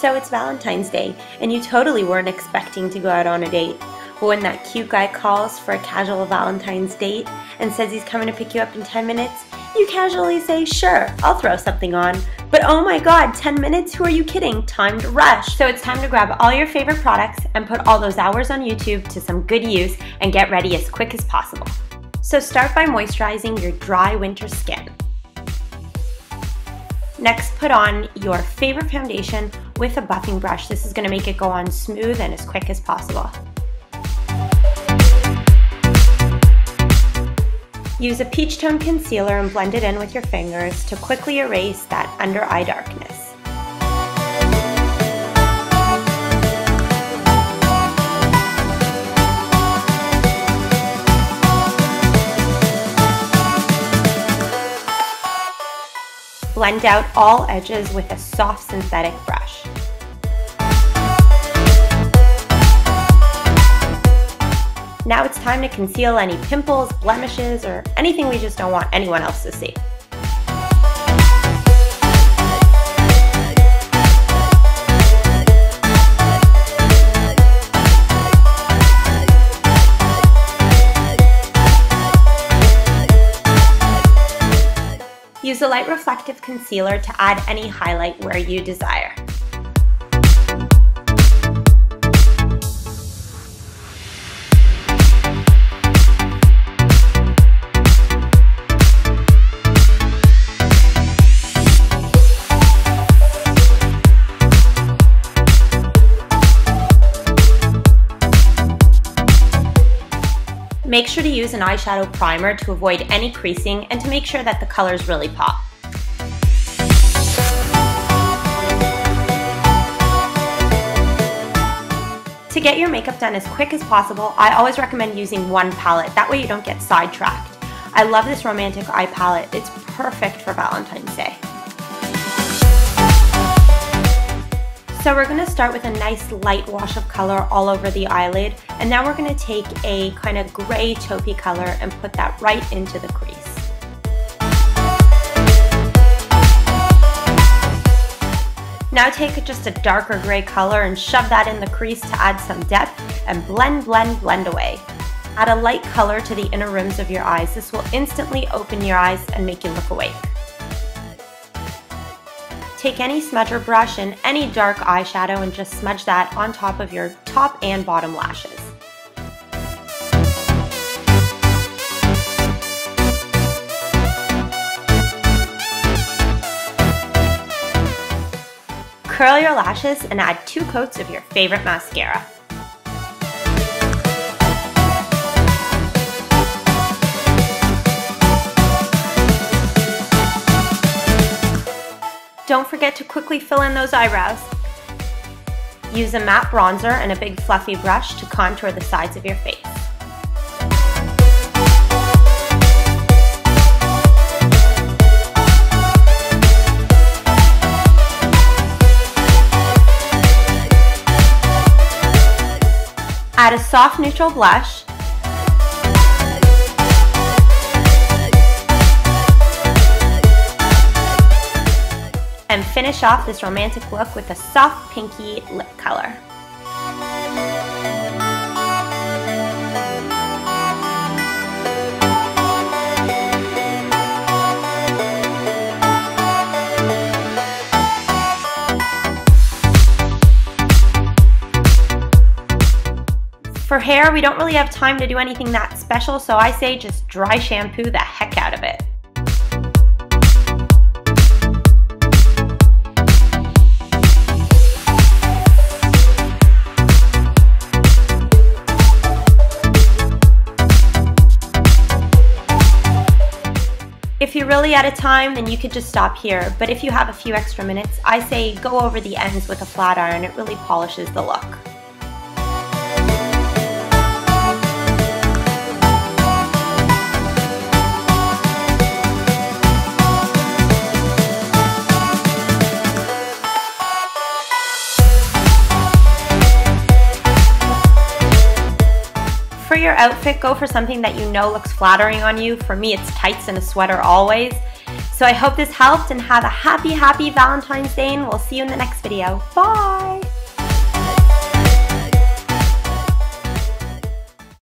So it's Valentine's Day, and you totally weren't expecting to go out on a date. But when that cute guy calls for a casual Valentine's date and says he's coming to pick you up in 10 minutes, you casually say, sure, I'll throw something on. But oh my god, 10 minutes? Who are you kidding? Time to rush. So it's time to grab all your favorite products and put all those hours on YouTube to some good use and get ready as quick as possible. So start by moisturizing your dry winter skin. Next, put on your favorite foundation with a buffing brush. This is gonna make it go on smooth and as quick as possible. Use a peach tone concealer and blend it in with your fingers to quickly erase that under eye darkness. Blend out all edges with a soft synthetic brush. Now it's time to conceal any pimples, blemishes, or anything we just don't want anyone else to see. Use a light reflective concealer to add any highlight where you desire. Make sure to use an eyeshadow primer to avoid any creasing and to make sure that the colors really pop. To get your makeup done as quick as possible, I always recommend using one palette. That way you don't get sidetracked. I love this romantic eye palette. It's perfect for Valentine's Day. So we're gonna start with a nice light wash of color all over the eyelid, and now we're gonna take a kind of gray taupey color and put that right into the crease. Now take just a darker gray color and shove that in the crease to add some depth and blend, blend, blend away. Add a light color to the inner rims of your eyes. This will instantly open your eyes and make you look awake. Take any smudger brush and any dark eyeshadow and just smudge that on top of your top and bottom lashes. Curl your lashes and add two coats of your favorite mascara. Don't forget to quickly fill in those eyebrows. Use a matte bronzer and a big fluffy brush to contour the sides of your face. Add a soft neutral blush and finish off this romantic look with a soft pinky lip color. For hair, we don't really have time to do anything that special, so I say just dry shampoo the heck out of it. Really out of time, then you could just stop here. But if you have a few extra minutes, I say go over the ends with a flat iron. It really polishes the look. For your outfit, go for something that you know looks flattering on you. For me, it's tights and a sweater always. So I hope this helped and have a happy, happy Valentine's Day and we'll see you in the next video. Bye!